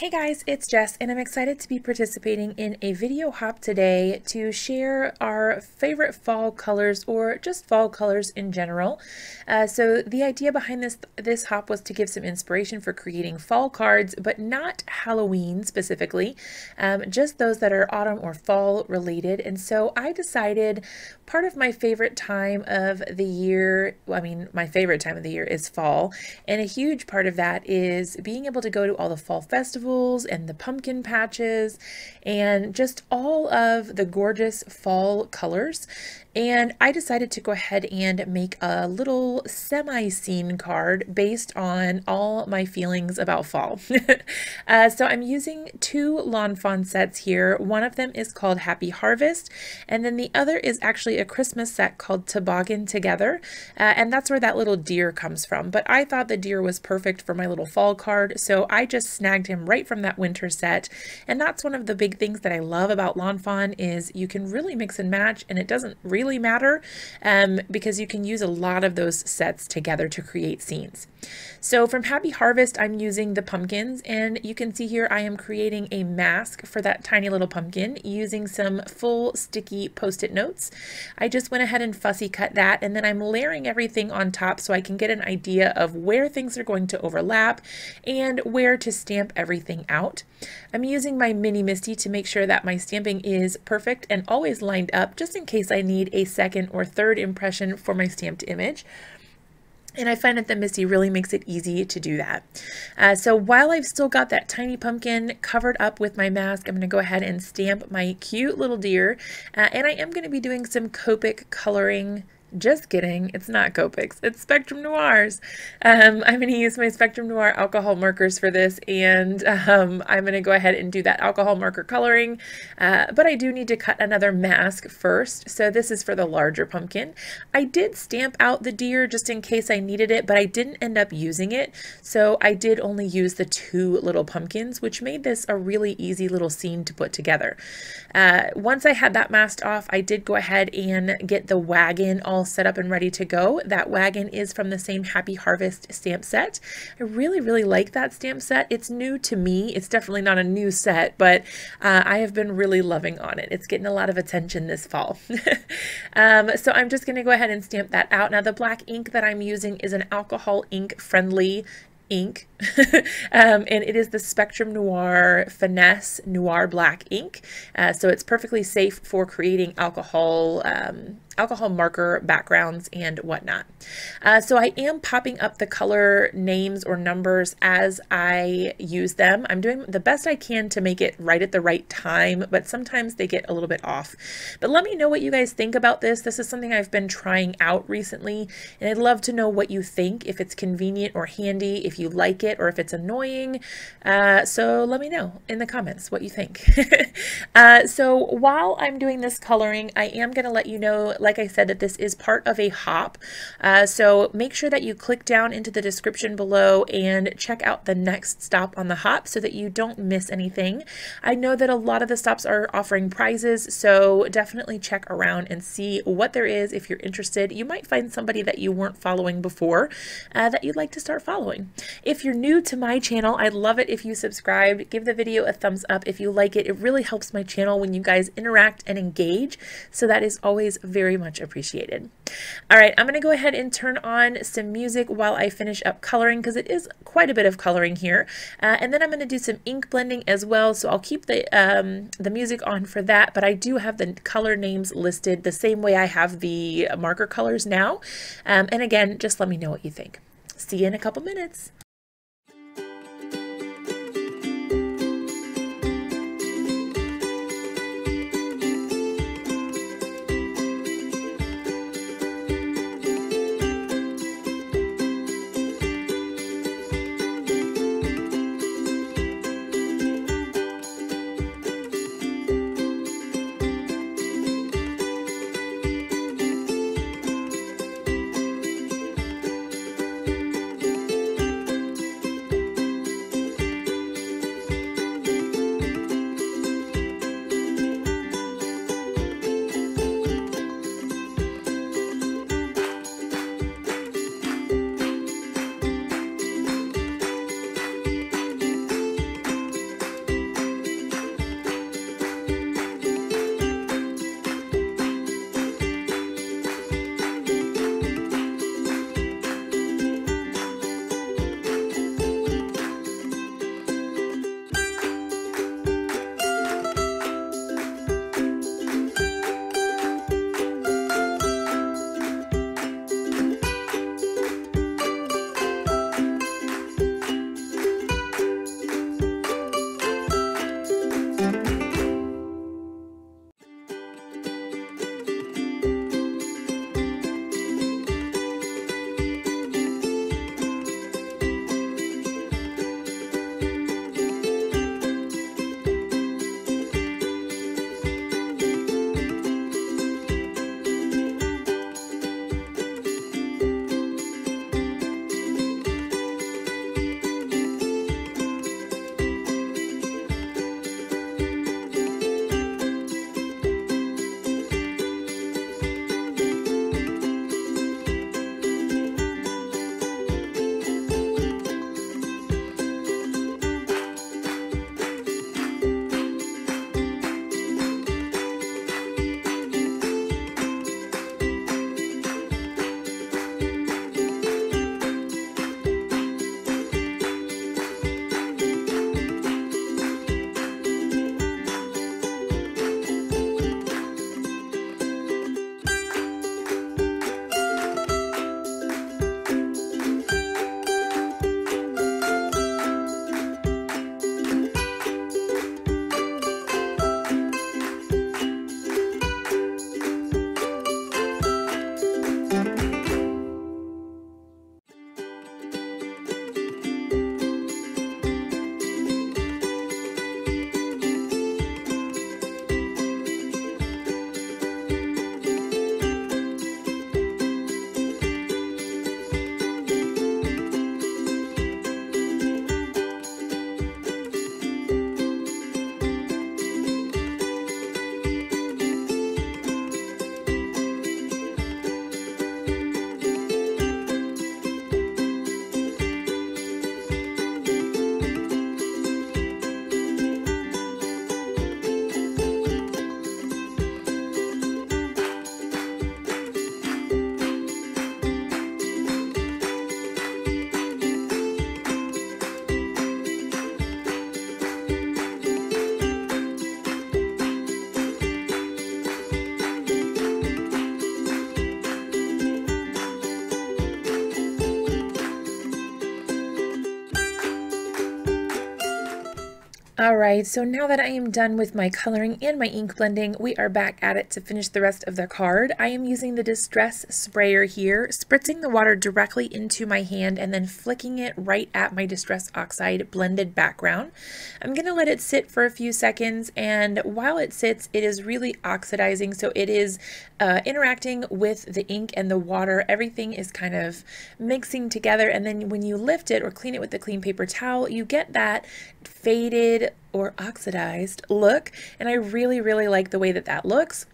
Hey guys, it's Jess and I'm excited to be participating in a video hop today to share our favorite fall colors or just fall colors in general. Uh, so the idea behind this this hop was to give some inspiration for creating fall cards, but not Halloween specifically, um, just those that are autumn or fall related. And so I decided part of my favorite time of the year, well, I mean, my favorite time of the year is fall, and a huge part of that is being able to go to all the fall festivals festivals and the pumpkin patches and just all of the gorgeous fall colors. And I decided to go ahead and make a little semi-scene card based on all my feelings about fall. uh, so I'm using two Lawn Fawn sets here. One of them is called Happy Harvest, and then the other is actually a Christmas set called Toboggan Together, uh, and that's where that little deer comes from. But I thought the deer was perfect for my little fall card, so I just snagged him right from that winter set. And that's one of the big things that I love about Lawn Fawn is you can really mix and match, and it doesn't really really matter um, because you can use a lot of those sets together to create scenes. So from Happy Harvest, I'm using the pumpkins and you can see here I am creating a mask for that tiny little pumpkin using some full sticky post-it notes. I just went ahead and fussy cut that and then I'm layering everything on top so I can get an idea of where things are going to overlap and where to stamp everything out. I'm using my mini MISTI to make sure that my stamping is perfect and always lined up just in case I need a second or third impression for my stamped image. And I find that the MISTI really makes it easy to do that. Uh, so while I've still got that tiny pumpkin covered up with my mask, I'm going to go ahead and stamp my cute little deer. Uh, and I am going to be doing some Copic coloring just kidding, it's not Copics, it's Spectrum Noirs. Um, I'm to use my Spectrum Noir alcohol markers for this and um, I'm going to go ahead and do that alcohol marker coloring, uh, but I do need to cut another mask first, so this is for the larger pumpkin. I did stamp out the deer just in case I needed it, but I didn't end up using it, so I did only use the two little pumpkins, which made this a really easy little scene to put together. Uh, once I had that masked off, I did go ahead and get the wagon all all set up and ready to go. That wagon is from the same Happy Harvest stamp set. I really, really like that stamp set. It's new to me. It's definitely not a new set, but uh, I have been really loving on it. It's getting a lot of attention this fall. um, so I'm just going to go ahead and stamp that out. Now the black ink that I'm using is an alcohol ink friendly ink um, and it is the Spectrum Noir Finesse Noir Black ink. Uh, so it's perfectly safe for creating alcohol um, alcohol marker backgrounds and whatnot. Uh, so I am popping up the color names or numbers as I use them. I'm doing the best I can to make it right at the right time, but sometimes they get a little bit off. But let me know what you guys think about this. This is something I've been trying out recently, and I'd love to know what you think, if it's convenient or handy, if you like it, or if it's annoying. Uh, so let me know in the comments what you think. uh, so while I'm doing this coloring, I am going to let you know, like I said, that this is part of a hop. Uh, so make sure that you click down into the description below and check out the next stop on the hop so that you don't miss anything. I know that a lot of the stops are offering prizes, so definitely check around and see what there is if you're interested. You might find somebody that you weren't following before uh, that you'd like to start following. If you're new to my channel, I'd love it if you subscribed. Give the video a thumbs up if you like it. It really helps my channel when you guys interact and engage, so that is always very much appreciated. All right, I'm going to go ahead and turn on some music while I finish up coloring because it is quite a bit of coloring here. Uh, and then I'm going to do some ink blending as well, so I'll keep the, um, the music on for that, but I do have the color names listed the same way I have the marker colors now. Um, and again, just let me know what you think. See you in a couple minutes. All right, so now that I am done with my coloring and my ink blending, we are back at it to finish the rest of the card. I am using the Distress Sprayer here, spritzing the water directly into my hand and then flicking it right at my Distress Oxide blended background. I'm going to let it sit for a few seconds, and while it sits, it is really oxidizing, so it is uh, interacting with the ink and the water. Everything is kind of mixing together, and then when you lift it or clean it with the clean paper towel, you get that faded or oxidized look. And I really, really like the way that that looks.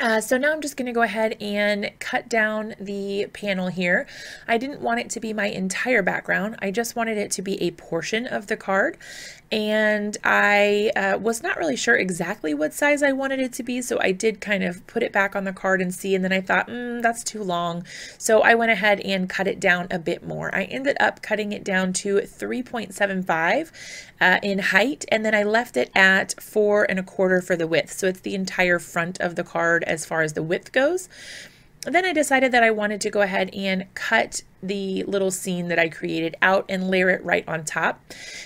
Uh, so now I'm just going to go ahead and cut down the panel here. I didn't want it to be my entire background. I just wanted it to be a portion of the card. And I uh, was not really sure exactly what size I wanted it to be. So I did kind of put it back on the card and see. And then I thought, mm, that's too long. So I went ahead and cut it down a bit more. I ended up cutting it down to 3.75 uh, in height. And then I left it at four and a quarter for the width. So it's the entire front of the card as far as the width goes. Then I decided that I wanted to go ahead and cut the little scene that I created out and layer it right on top.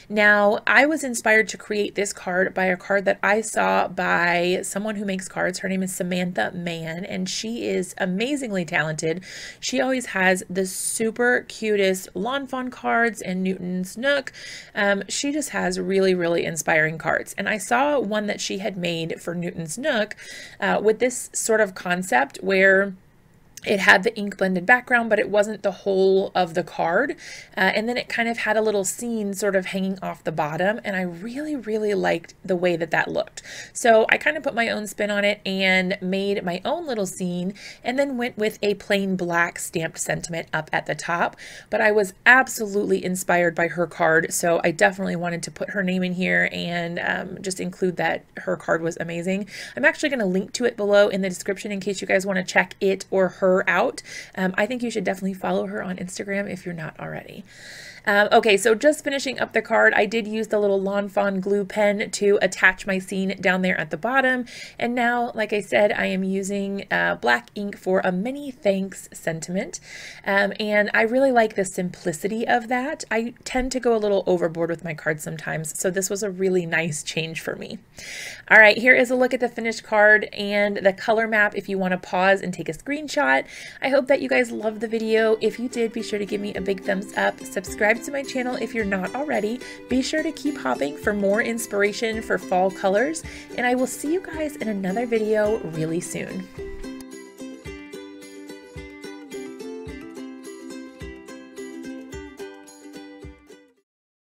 Now, I was inspired to create this card by a card that I saw by someone who makes cards. Her name is Samantha Mann, and she is amazingly talented. She always has the super cutest Lawn Fawn cards and Newton's Nook. Um, she just has really, really inspiring cards. And I saw one that she had made for Newton's Nook uh, with this sort of concept where it had the ink blended background, but it wasn't the whole of the card. Uh, and then it kind of had a little scene sort of hanging off the bottom. And I really, really liked the way that that looked. So I kind of put my own spin on it and made my own little scene and then went with a plain black stamped sentiment up at the top. But I was absolutely inspired by her card. So I definitely wanted to put her name in here and um, just include that her card was amazing. I'm actually going to link to it below in the description in case you guys want to check it or her her out. Um, I think you should definitely follow her on Instagram if you're not already. Um, okay, so just finishing up the card, I did use the little Lawn Fawn glue pen to attach my scene down there at the bottom. And now, like I said, I am using uh, black ink for a many thanks sentiment. Um, and I really like the simplicity of that. I tend to go a little overboard with my cards sometimes, so this was a really nice change for me. All right, here is a look at the finished card and the color map if you want to pause and take a screenshot. I hope that you guys loved the video. If you did, be sure to give me a big thumbs up, subscribe subscribe to my channel if you're not already. Be sure to keep hopping for more inspiration for fall colors, and I will see you guys in another video really soon.